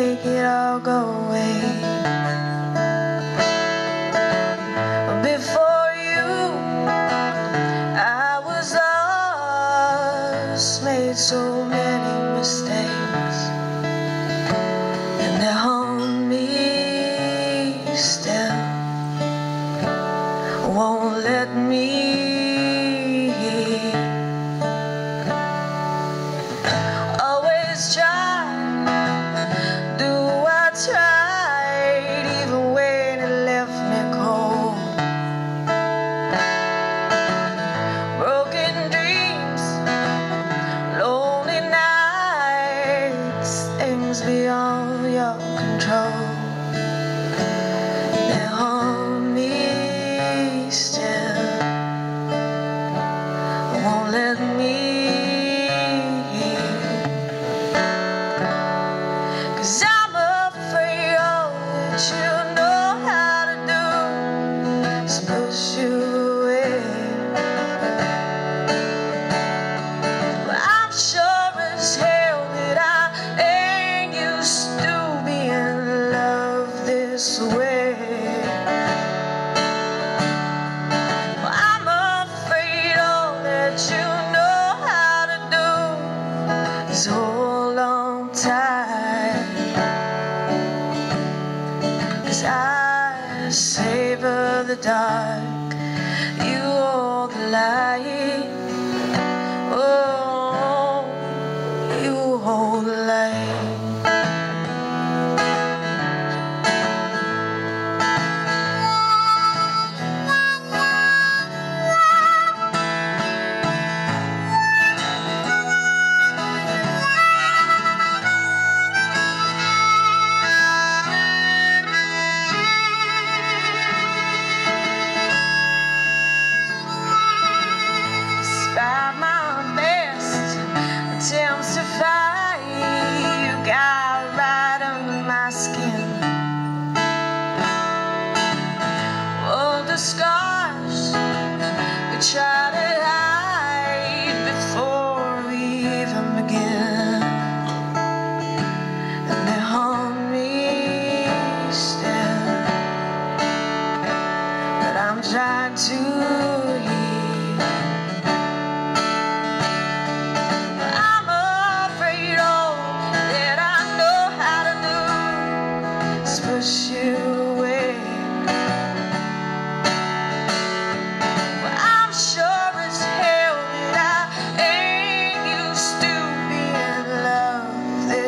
make it all go away. Before you, I was lost, made so many. i won't let Cause savor the dark. You hold the light. Oh, you hold the light. my skin.